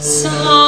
So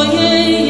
Twojej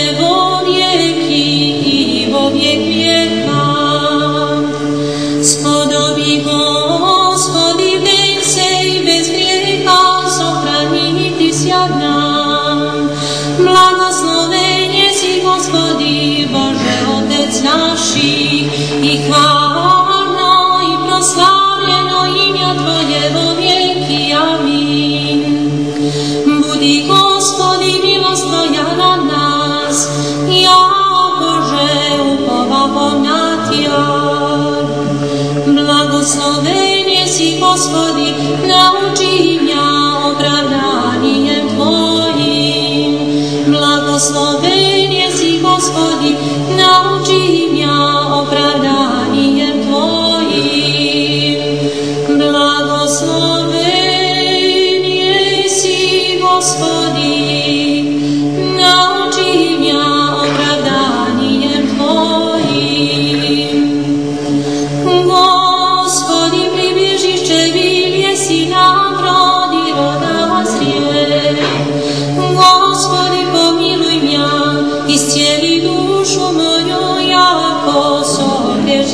blagoslovenje si gospodi, nauči ja opravdanjem Tvojim. Blagoslovenje si gospodi, nauči ja opravdanjem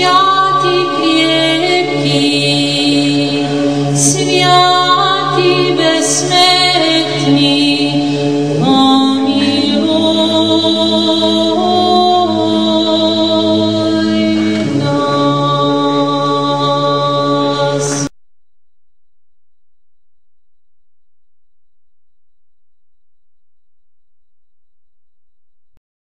家的边。